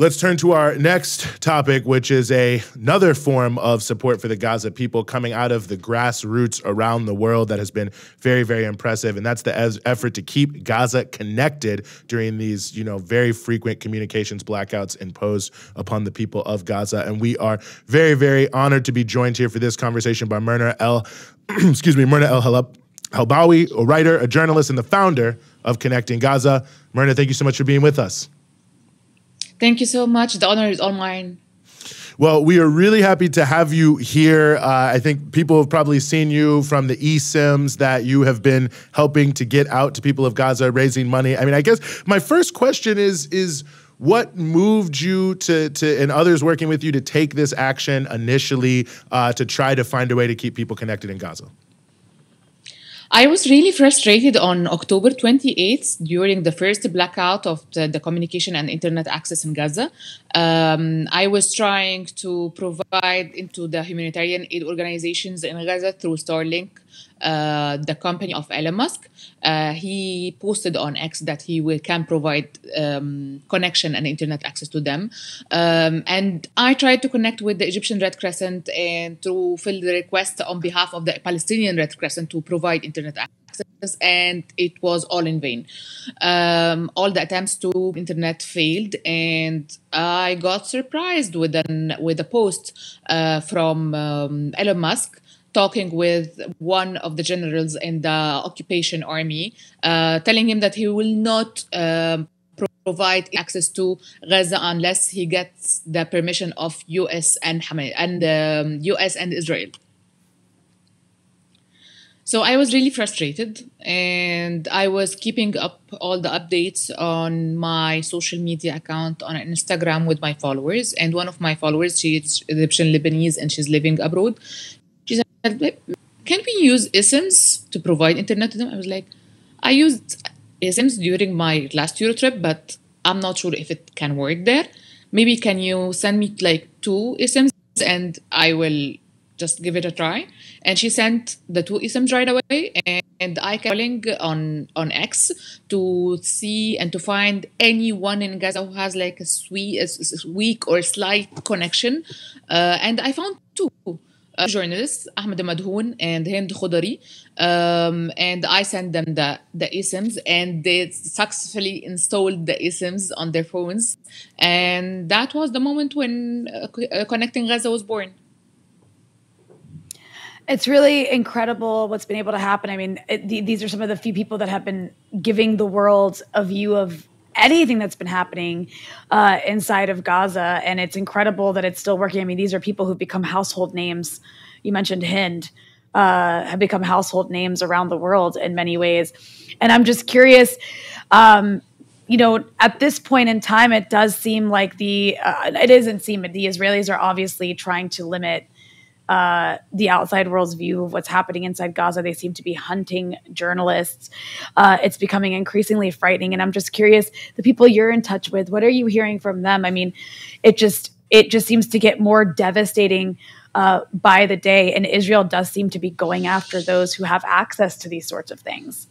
Let's turn to our next topic, which is a, another form of support for the Gaza people coming out of the grassroots around the world that has been very, very impressive. And that's the effort to keep Gaza connected during these, you know, very frequent communications blackouts imposed upon the people of Gaza. And we are very, very honored to be joined here for this conversation by Mirna El, excuse me, Mirna El Halab. Helbawi, a writer, a journalist, and the founder of Connecting Gaza. Mirna, thank you so much for being with us. Thank you so much. The honor is all mine. Well, we are really happy to have you here. Uh, I think people have probably seen you from the eSIMs that you have been helping to get out to people of Gaza, raising money. I mean, I guess my first question is is what moved you to to and others working with you to take this action initially uh, to try to find a way to keep people connected in Gaza? I was really frustrated on October 28th during the first blackout of the, the communication and internet access in Gaza. Um, I was trying to provide into the humanitarian aid organizations in Gaza through Starlink uh, the company of Elon Musk. Uh, he posted on X that he will, can provide um, connection and internet access to them. Um, and I tried to connect with the Egyptian Red Crescent and to fill the request on behalf of the Palestinian Red Crescent to provide internet access and it was all in vain. Um, all the attempts to internet failed, and I got surprised with an with a post uh, from um, Elon Musk talking with one of the generals in the occupation army, uh, telling him that he will not um, provide access to Gaza unless he gets the permission of U.S. and Hamas and um, U.S. and Israel. So I was really frustrated, and I was keeping up all the updates on my social media account on Instagram with my followers. And one of my followers, she's Egyptian Lebanese and she's living abroad can we use eSIMs to provide internet to them? I was like, I used eSIMs during my last Euro trip, but I'm not sure if it can work there. Maybe can you send me like two eSIMs and I will just give it a try. And she sent the two eSIMs right away, and I kept calling on on X to see and to find anyone in Gaza who has like a sweet, a weak or slight connection, uh, and I found two journalists, Ahmed Madhoun and Hind Khoudary. um, and I sent them the, the eSIMs and they successfully installed the eSIMs on their phones. And that was the moment when uh, uh Connecting Gaza was born. It's really incredible what's been able to happen. I mean, it, these are some of the few people that have been giving the world a view of anything that's been happening uh, inside of Gaza. And it's incredible that it's still working. I mean, these are people who've become household names. You mentioned Hind, uh, have become household names around the world in many ways. And I'm just curious. Um, you know, at this point in time, it does seem like the uh, it isn't seem the Israelis are obviously trying to limit uh, the outside world's view of what's happening inside Gaza. They seem to be hunting journalists. Uh, it's becoming increasingly frightening. And I'm just curious, the people you're in touch with, what are you hearing from them? I mean, it just it just seems to get more devastating uh, by the day, and Israel does seem to be going after those who have access to these sorts of things.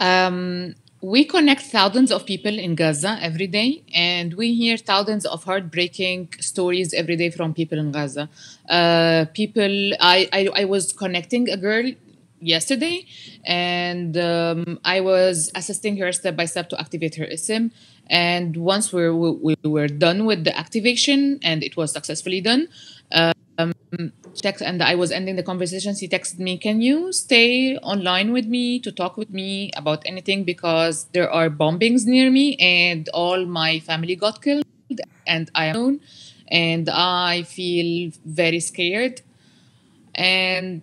Um, we connect thousands of people in Gaza every day, and we hear thousands of heartbreaking stories every day from people in Gaza. Uh, people, I, I, I was connecting a girl yesterday, and um, I was assisting her step by step to activate her eSIM. And once we, we, we were done with the activation, and it was successfully done, um, text and I was ending the conversation. She texted me, "Can you stay online with me to talk with me about anything because there are bombings near me and all my family got killed and I am alone and I feel very scared." And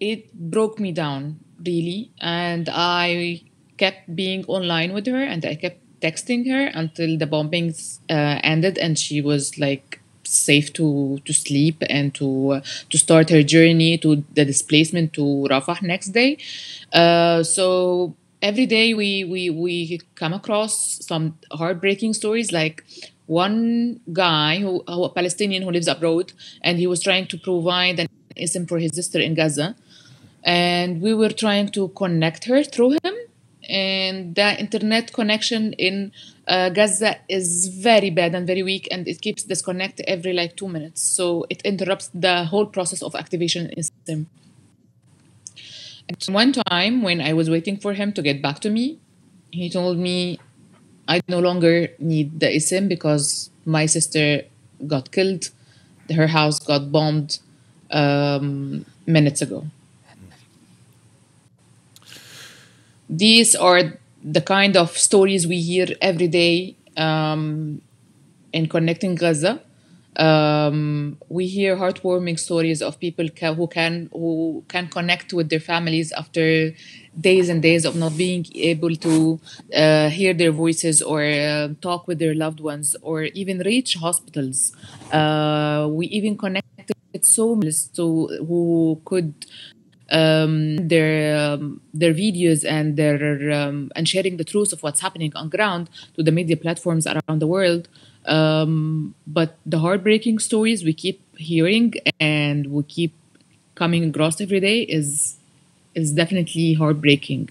it broke me down really, and I kept being online with her and I kept texting her until the bombings uh, ended and she was like safe to to sleep and to uh, to start her journey to the displacement to Rafah next day. Uh, so every day we we we come across some heartbreaking stories like one guy who, a Palestinian who lives abroad and he was trying to provide an eSIM for his sister in Gaza and we were trying to connect her through him and the internet connection in uh, Gaza is very bad and very weak, and it keeps disconnect every like two minutes. So it interrupts the whole process of activation in system. And one time when I was waiting for him to get back to me, he told me I no longer need the eSIM because my sister got killed, her house got bombed um, minutes ago. These are the kind of stories we hear every day um, in connecting Gaza. Um, we hear heartwarming stories of people ca- who can who can connect with their families after days and days of not being able to uh, hear their voices or uh, talk with their loved ones or even reach hospitals. Uh, we even connected so many to who could um, their um, their videos and their um, and sharing the truth of what's happening on ground to the media platforms around the world. Um, but the heartbreaking stories we keep hearing and we keep coming across every day is is definitely heartbreaking.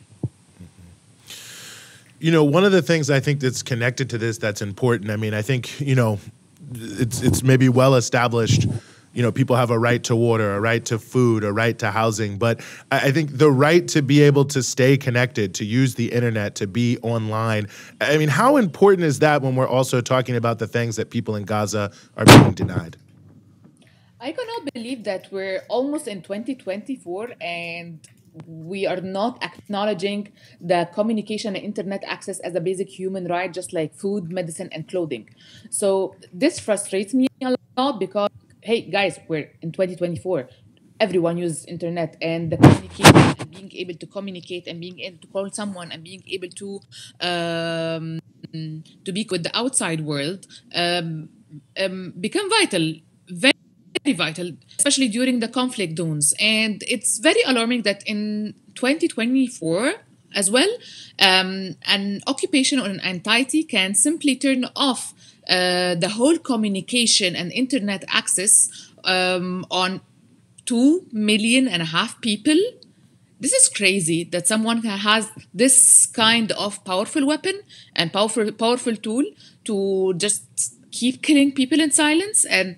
You know, one of the things I think that's connected to this that's important. I mean, I think you know, it's it's maybe well established you know, people have a right to water, a right to food, a right to housing. But I think the right to be able to stay connected, to use the internet, to be online. I mean, how important is that when we're also talking about the things that people in Gaza are being denied? I cannot believe that we're almost in 2024 and we are not acknowledging the communication and internet access as a basic human right, just like food, medicine, and clothing. So this frustrates me a lot because hey guys we're in 2024 everyone uses internet and the communication and being able to communicate and being able to call someone and being able to um, to be with the outside world um, um, become vital very, very vital especially during the conflict zones. And it's very alarming that in 2024 as well um, an occupation or an entity can simply turn off the whole communication and internet access um, on two million and a half people. This is crazy that someone has this kind of powerful weapon and powerful powerful tool to just keep killing people in silence and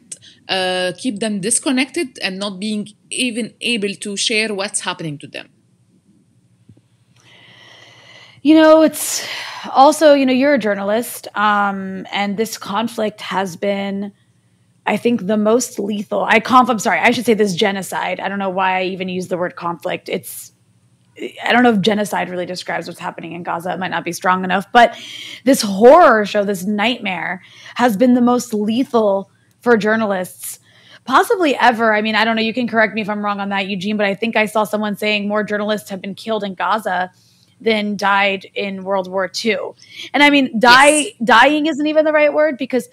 uh, keep them disconnected and not being even able to share what's happening to them. You know, it's also, you know, you're a journalist, um, and this conflict has been, I think, the most lethal. I conf. I'm sorry, I should say this genocide. I don't know why I even use the word conflict. It's I don't know if genocide really describes what's happening in Gaza. It might not be strong enough, but this horror show, this nightmare, has been the most lethal for journalists possibly ever. I mean, I don't know. You can correct me if I'm wrong on that, Eugene, but I think I saw someone saying more journalists have been killed in Gaza than died in World War II. And I mean, die yes. dying isn't even the right word because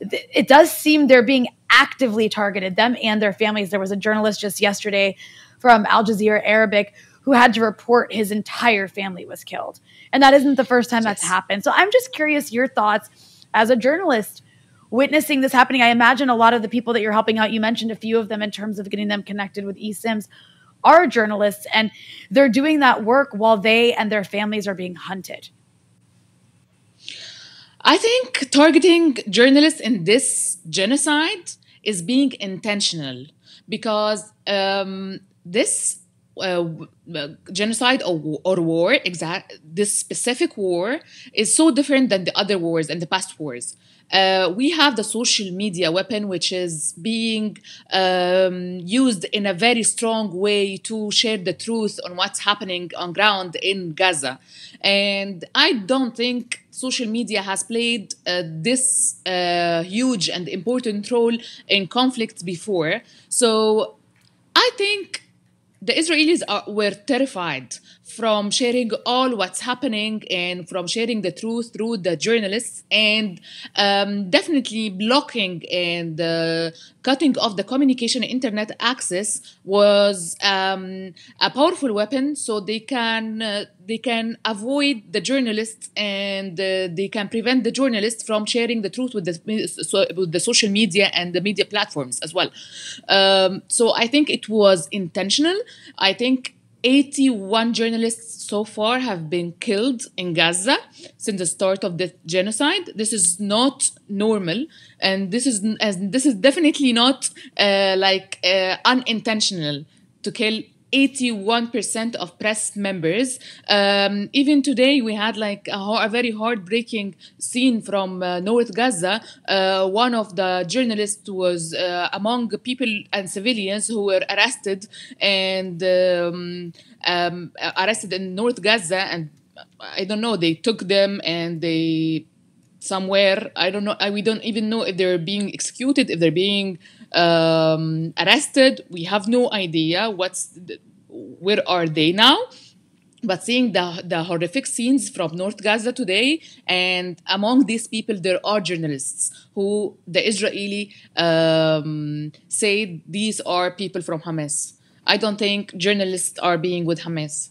it does seem they're being actively targeted, them and their families. There was a journalist just yesterday from Al Jazeera Arabic who had to report his entire family was killed. And that isn't the first time yes. that's happened. So I'm just curious your thoughts as a journalist witnessing this happening. I imagine a lot of the people that you're helping out, you mentioned a few of them in terms of getting them connected with eSIMs are journalists and they're doing that work while they and their families are being hunted. I think targeting journalists in this genocide is being intentional because um, this uh, genocide or, or war, exact this specific war, is so different than the other wars and the past wars. Uh, we have the social media weapon, which is being um, used in a very strong way to share the truth on what's happening on ground in Gaza. And I don't think social media has played uh, this uh, huge and important role in conflicts before. So I think the Israelis are, were terrified from sharing all what's happening and from sharing the truth through the journalists and um, definitely blocking and uh, cutting off the communication internet access was um, a powerful weapon. So they can uh, they can avoid the journalists and uh, they can prevent the journalists from sharing the truth with the, so, with the social media and the media platforms as well. Um, so i think it was intentional. I think 81 journalists so far have been killed in Gaza since the start of the genocide. This is not normal, and this is and this is definitely not uh, like uh, unintentional to kill 81% of press members. Um, even today, we had like a, a very heartbreaking scene from uh, North Gaza. Uh, one of the journalists was uh, among people and civilians who were arrested and um, um, arrested in North Gaza. And I don't know, they took them and they somewhere, I don't know, we don't even know if they're being executed, if they're being um, arrested. We have no idea what's the, where are they now. But seeing the, the horrific scenes from North Gaza today, and among these people, there are journalists who the Israeli um, say these are people from Hamas. I don't think journalists are being with Hamas.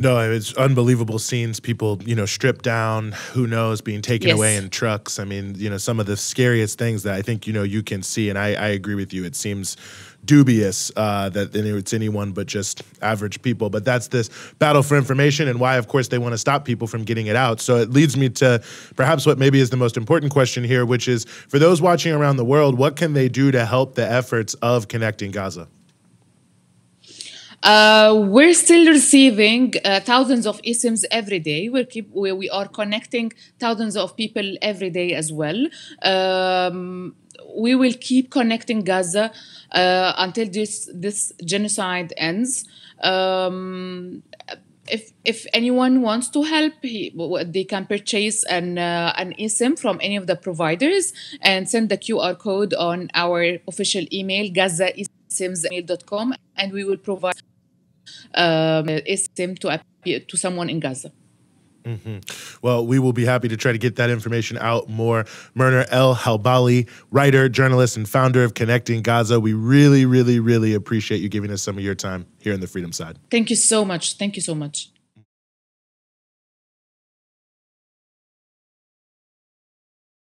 No, it's unbelievable scenes. People, you know, stripped down. Who knows, being taken Yes. away in trucks. I mean, you know, some of the scariest things that I think you know you can see. And I, I agree with you. It seems dubious uh, that it's anyone but just average people. But that's this battle for information, and why, of course, they want to stop people from getting it out. So it leads me to perhaps what maybe is the most important question here, which is for those watching around the world, what can they do to help the efforts of connecting Gaza? Uh, we're still receiving uh, thousands of eSIMs every day. We're keep, we, we are connecting thousands of people every day as well. Um, we will keep connecting Gaza uh, until this this genocide ends. Um, if if anyone wants to help, he, they can purchase an uh, an eSIM from any of the providers and send the QR code on our official email gazaesims.com and we will provide um, eSIM to to someone in Gaza. Well, we will be happy to try to get that information out more. Mirna El Helbawi, writer, journalist, and founder of Connecting Gaza. We really, really, really appreciate you giving us some of your time here on the Freedom Side. Thank you so much. Thank you so much.